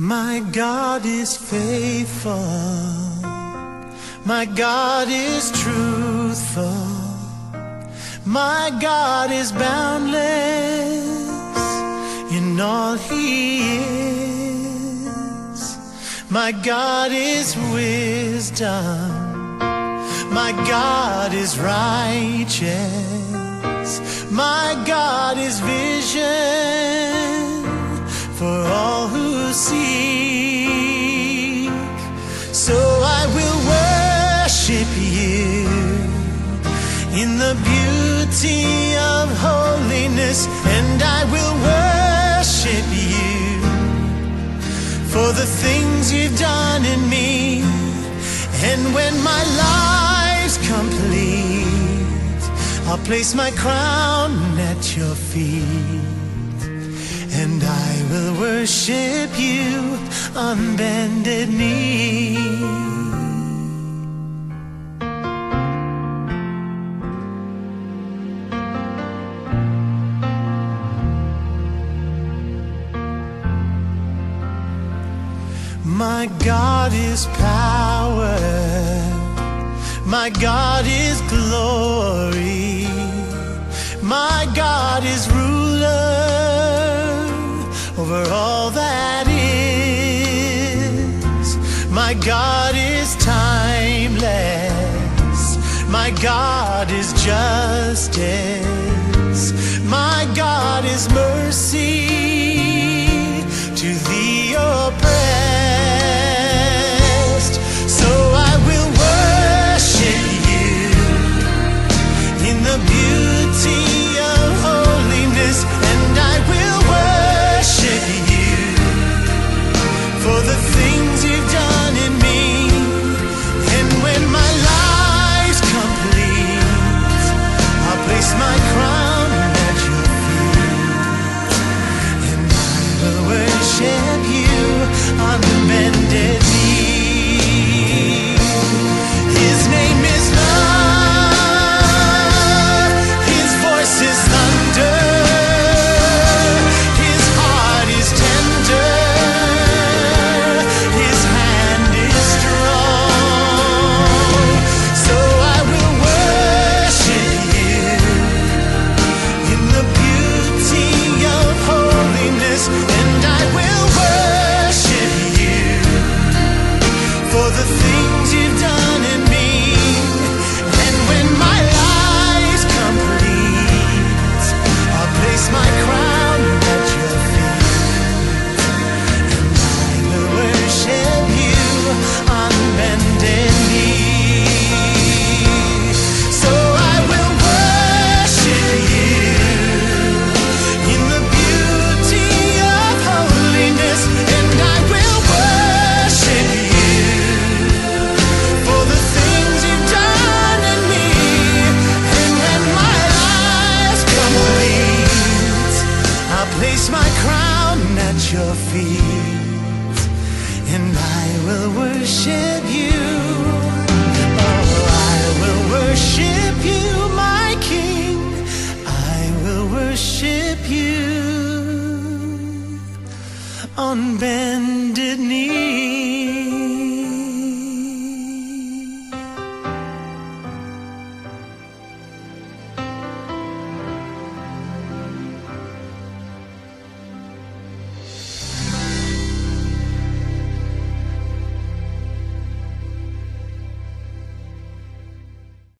My God is faithful. My God is truthful. My God is boundless in all He is. My God is wisdom. My God is righteous. My God is vision in the beauty of holiness, and I will worship you for the things you've done in me. And when my life's complete, I'll place my crown at your feet. And I will worship you on bended knee. My God is power. My God is glory. My God is ruler over all that is. My God is timeless. My God is justice. My God is mercy my crown your feet, and I will worship you. Oh, I will worship you, my King. I will worship you on bended knee.